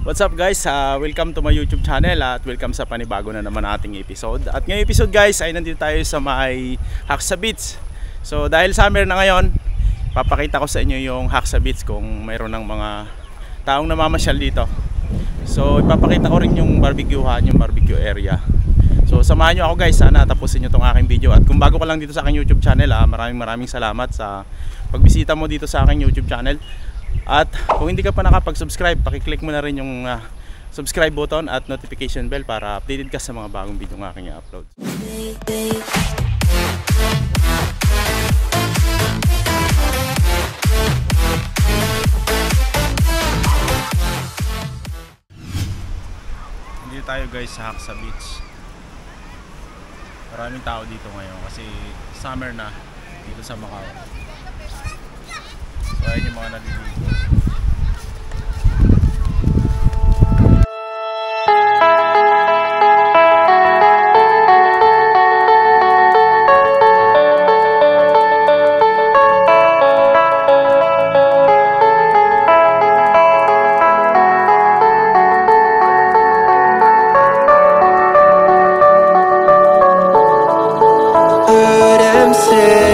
What's up guys? Uh, welcome to my YouTube channel at welcome sa panibago na naman ating episode. At ngayong episode guys ay nandito tayo sa may Haksa Beach. So dahil summer na ngayon, papakita ko sa inyo yung Haksa Beach kung mayroon ng mga taong namamasyal dito. So ipapakita ko rin yung barbecuehan, yung barbecue area. So samahan nyo ako guys, sana tapusin nyo tong aking video. At kung bago ka lang dito sa aking YouTube channel, ah, maraming maraming salamat sa pagbisita mo dito sa aking YouTube channel. At kung hindi ka pa nakapag-subscribe, pakiclick mo na rin yung ah, subscribe button at notification bell para updated ka sa mga bagong video ng aking i-upload. Dito tayo guys sa Haksa Beach. Maraming tao dito ngayon kasi summer na dito sa Macau. So ayun yung mga naliligo. heard them say our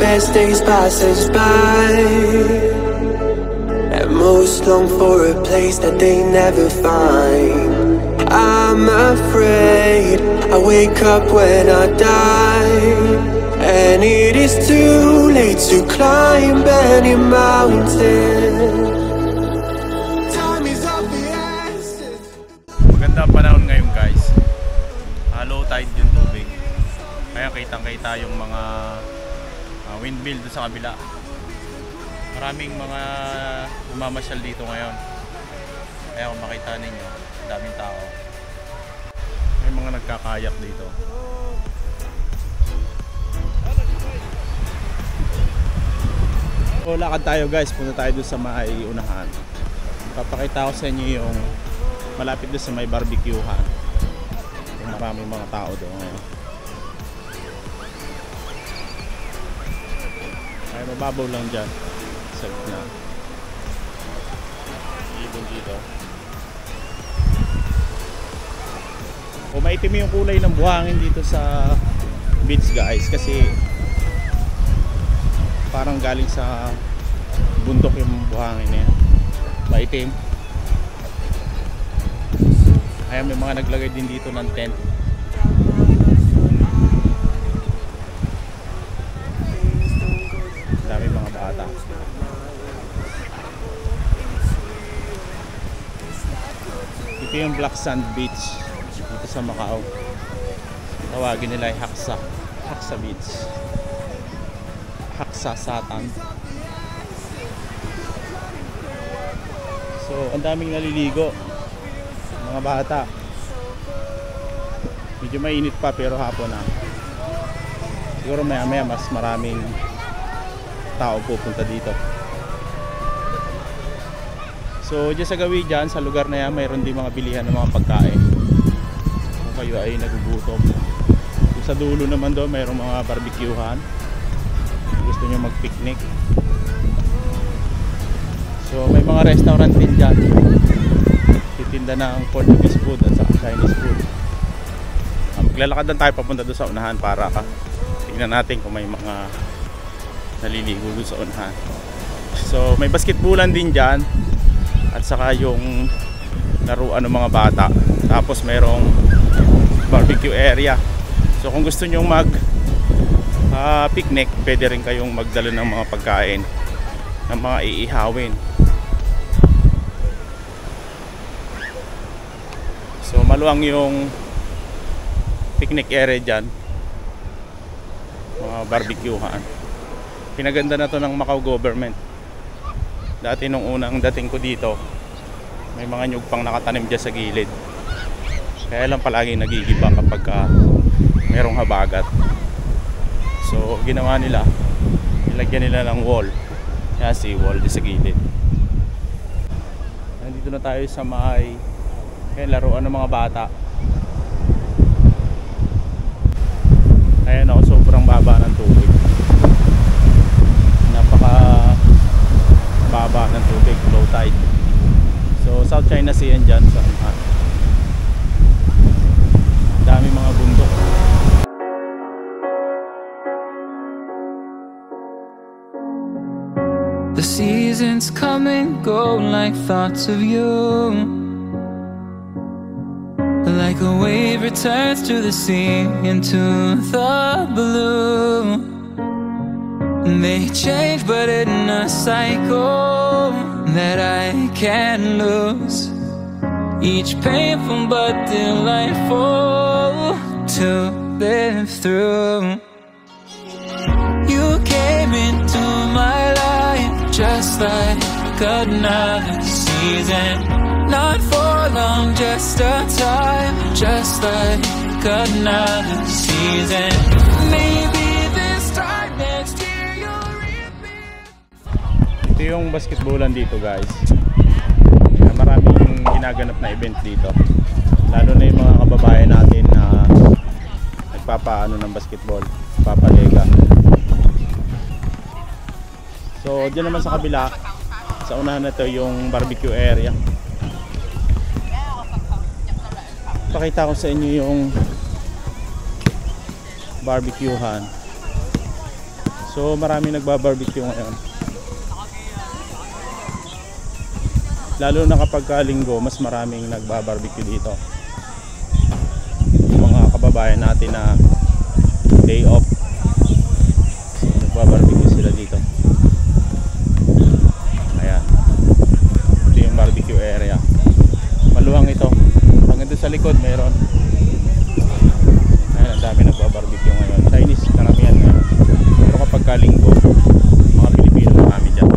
best days pass us by. And most long for a place that they never find. I'm afraid I wake up when I die. And it is too late to climb any mountain. Maganda panahon ngayon guys. Tubig. Kaya yung mga ah, windmill doon sa kabila. Maraming mga umamasyal dito ngayon. Kaya kung makita ninyo, daming tao. May mga nagkakayak dito. So lakad tayo guys, punta tayo doon sa may unahan. Papakita ko sa inyo yung malapit doon sa may barbecuehan. Maraming mga tao doon ngayon. Ay mababaw lang dyan. Sa gitna. Ibon dito. O maitim yung kulay ng buhangin dito sa beach guys kasi parang galing sa bundok yung buhangin na yan. Maitim. Ayan, may mga naglagay din dito ng tent. Dami mga bata. Ito yung Black Sand Beach dito sa Macau. Tawagin nila ay Haksa. Haksa Beach. Haksa Satan. So, ang daming naliligo mga bata medyo mainit pa pero hapon na siguro maya maya mas maraming tao pupunta dito so dyan sa gawi dyan sa lugar na yan mayroon din mga bilihan ng mga pagkain. Kung kayo ay nagugutom. Yung sa dulo naman doon mayroong mga barbecuehan. Kung gusto nyo mag picnic so may mga restaurant din dyan. Titinda ng Portuguese food at saka Chinese food. Uh, maglalakad lang tayo papunta doon sa unahan para ka. Tingnan natin kung may mga naliligo doon sa unahan. So may basketballan din dyan at saka yung laruan ng mga bata. Tapos mayroong barbecue area. So kung gusto nyo mag ah, picnic, pwede rin kayong magdala ng mga pagkain ng mga iihawin. So maluwang yung picnic area dyan. Mga barbecuehan. Pinaganda na to ng Macau government. Dati nung unang dating ko dito, may mga nyug pang nakatanim dyan sa gilid. Kaya lang palagi nagigiba kapag ka merong habagat. So ginawa nila, nilagyan nila ng wall. Kaya si wall dyan sa gilid. Nandito na tayo sa may kaya laruan ng mga bata. Ayan ako, sobrang baba ng tubig. Napaka baba ng tubig, low tide. So South China Sea yan dyan sa uh, dami mga bundok. The seasons come and go like thoughts of you. Like a wave returns to the sea into the blue. They change, but in a cycle that I can't lose. Each painful but delightful to live through. You came into my life just like another season. Not for long, just a time, just like another season. Maybe Ito yung basketballan dito guys. Maraming ginaganap na event dito. Lalo na yung mga kababayan natin na nagpapaano ng basketball, papalega. So, diyan naman sa kabila, sa unahan na to yung barbecue area. Pakita ko sa inyo yung barbecuehan. So, marami nagba-barbecue ngayon. Lalo na kapag ka linggo, mas maraming nagba-barbecue dito. Yung mga kababayan natin na day off. So, nagba-barbecue sila dito. Ayan. Ito yung barbecue area. Maluwang ito. Hanggang doon sa likod meron. Ayan, ang dami nagba-barbecue ngayon. Chinese karamihan ngayon. Pero kapag ka linggo, mga Pilipino marami dyan.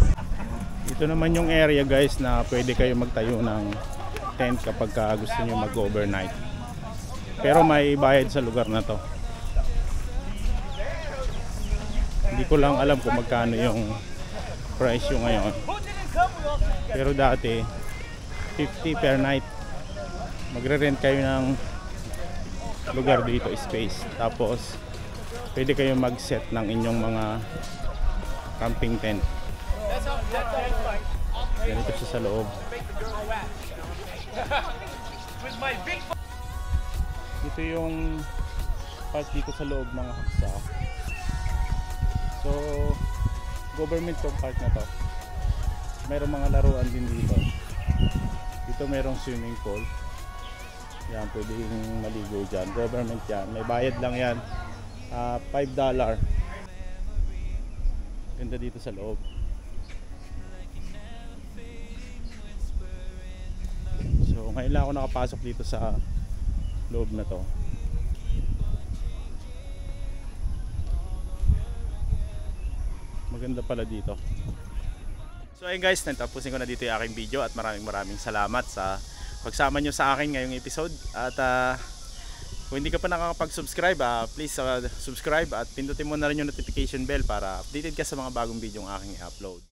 Ito naman yung area guys na pwede kayo magtayo ng tent kapag ka gusto nyo mag-overnight. Pero may bayad sa lugar na to. Hindi ko lang alam kung magkano yung price yung ngayon. Pero dati 50 per night. Magre-rent kayo ng lugar dito, space. Tapos pwede kayo mag-set ng inyong mga camping tent. Ganito siya sa loob. Ito yung part dito sa loob ng haksa. So, government tong part na to. Merong mga laruan din dito. Dito merong swimming pool. Yan, pwede yung maligo dyan. Government yan. May bayad lang yan. Ah, $5 dollar. Ganda dito sa loob. So, ngayon lang ako nakapasok dito sa loob na to. Maganda pala dito. So ayun guys, natapusin ko na dito yung aking video at maraming maraming salamat sa pagsama nyo sa akin ngayong episode. At ah, kung hindi ka pa nakakapag-subscribe, ah, please ah, subscribe at pindutin mo na rin yung notification bell para updated ka sa mga bagong video yung aking i-upload.